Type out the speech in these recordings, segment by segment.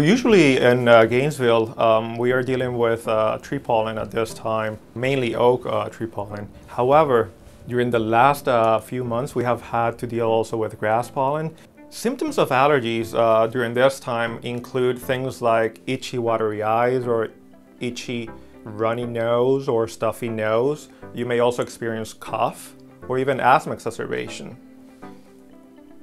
Usually in uh, Gainesville, um, we are dealing with uh, tree pollen at this time, mainly oak uh, tree pollen. However, during the last uh, few months, we have had to deal also with grass pollen. Symptoms of allergies uh, during this time include things like itchy watery eyes or itchy runny nose or stuffy nose. You may also experience cough or even asthma exacerbation.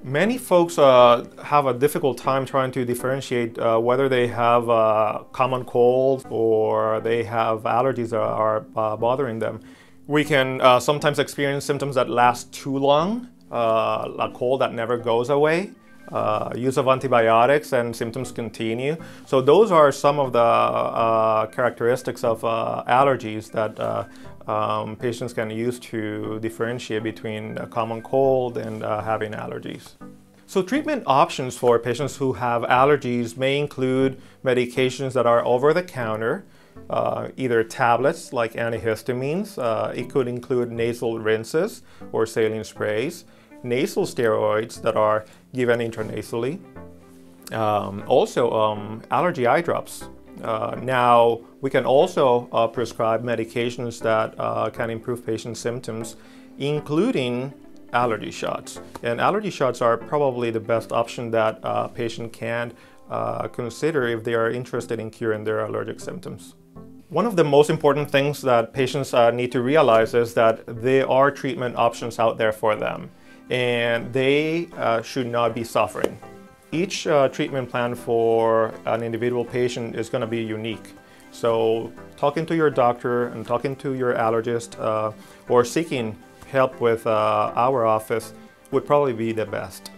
Many folks uh, have a difficult time trying to differentiate uh, whether they have a common cold or they have allergies that are uh, bothering them. We can uh, sometimes experience symptoms that last too long, uh, a cold that never goes away, uh, use of antibiotics and symptoms continue. So those are some of the uh, characteristics of uh, allergies that uh, um, patients can use to differentiate between a common cold and uh, having allergies. So treatment options for patients who have allergies may include medications that are over the counter, uh, either tablets like antihistamines, it could include nasal rinses or saline sprays, nasal steroids that are given intranasally. Um, also, um, allergy eye drops. Uh, now, we can also uh, prescribe medications that uh, can improve patient symptoms, including allergy shots. And allergy shots are probably the best option that a uh, patient can uh, consider if they are interested in curing their allergic symptoms. One of the most important things that patients uh, need to realize is that there are treatment options out there for them and they uh, should not be suffering. Each uh, treatment plan for an individual patient is going to be unique. So talking to your doctor and talking to your allergist uh, or seeking help with uh, our office would probably be the best.